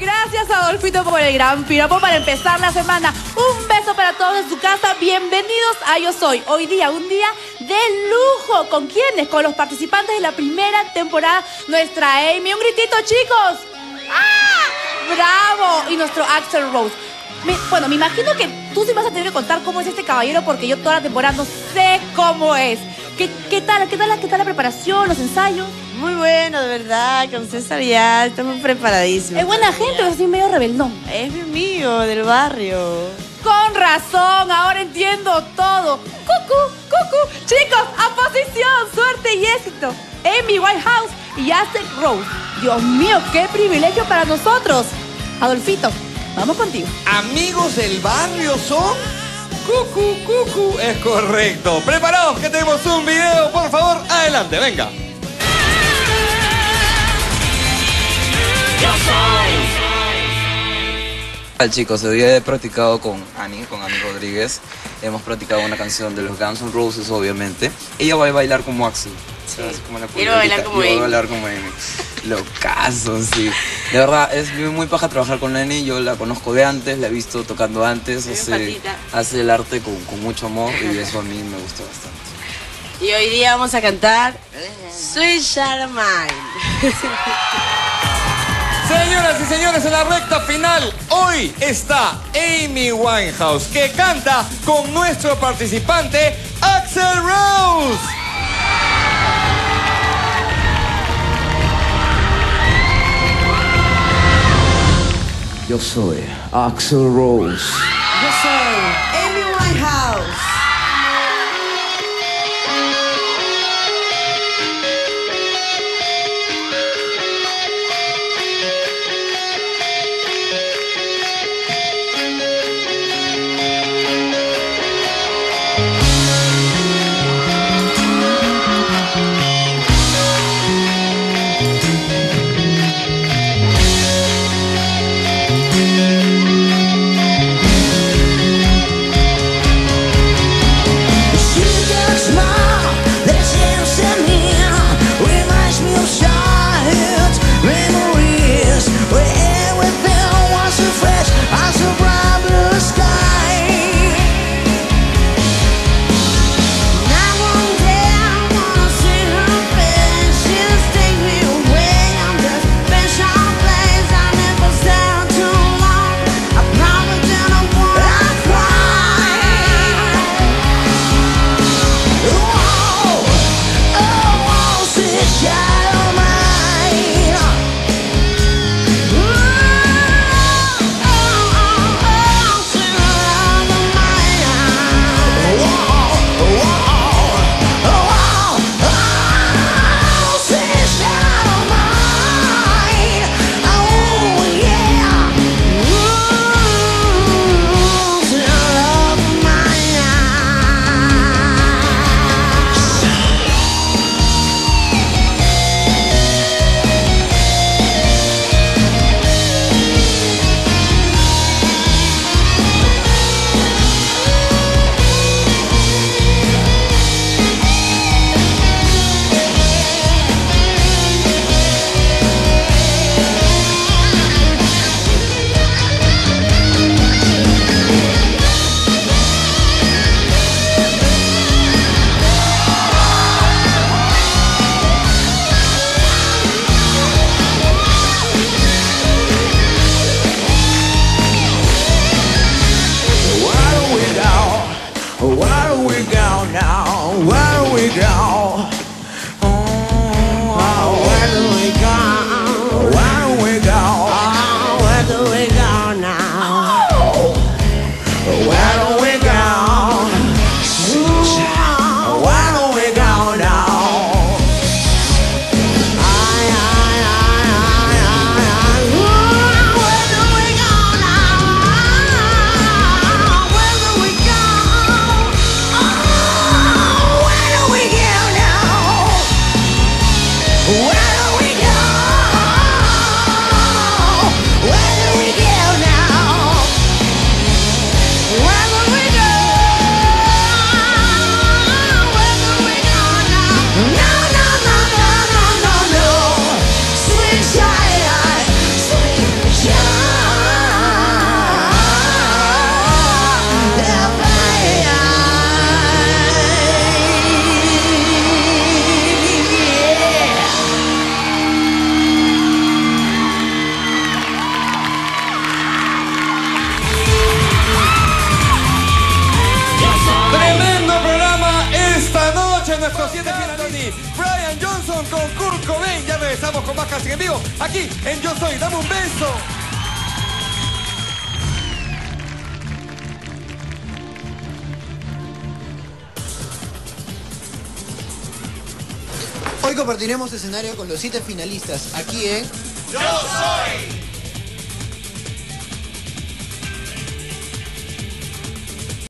Gracias Adolfito por el gran piropo para empezar la semana. Un beso para todos en su casa. Bienvenidos a Yo Soy. Hoy día, un día de lujo. ¿Con quiénes? Con los participantes de la primera temporada. Nuestra Amy. Un gritito, chicos. ¡Ah! ¡Bravo! Y nuestro Axel Rose. bueno, me imagino que tú sí vas a tener que contar cómo es este caballero porque yo toda la temporada no sé cómo es. ¿Qué, qué tal, qué, tal, ¿Qué tal la preparación, los ensayos? Muy bueno, de verdad, con César ya estamos preparadísimos. Es buena gente, pero así medio rebeldón. Es mi amigo del barrio. Con razón, ahora entiendo todo. Cucu, cucu. Chicos, a posición, suerte y éxito. Amy Whitehouse y Aztec Rose. Dios mío, qué privilegio para nosotros. Adolfito, vamos contigo. Amigos del barrio son... Cucu, cucu, es correcto. Preparados que tenemos un video, por favor, adelante, venga. Hola chicos, hoy he practicado con Ani, con Ani Rodríguez. Hemos practicado una canción de los Guns N' Roses, obviamente. Ella va a bailar como Axel. Quiero bailar como Amy. bailar como Amy. Lo caso, sí. De verdad, es muy paja trabajar con Ani. Yo la conozco de antes, la he visto tocando antes. Hace, hace, el arte con, con mucho amor y eso a mí me gusta bastante. Y hoy día vamos a cantar Sweet Charmaine. Señoras y señores, en la recta final, hoy está Amy Winehouse, que canta con nuestro participante, Axel Rose. Yo soy Axel Rose. Yo soy shine. Con más casting en vivo aquí en Yo Soy. Dame un beso. Hoy compartiremos escenario con los siete finalistas aquí en Yo Soy.